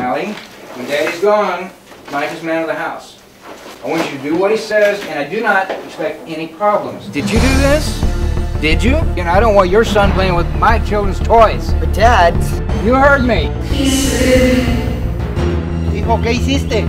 Allie, when Daddy's gone, Mike is man of the house. I want you to do what he says, and I do not expect any problems. Did you do this? Did you? You know, I don't want your son playing with my children's toys. But Dad... You heard me. Hijo, ¿qué hiciste?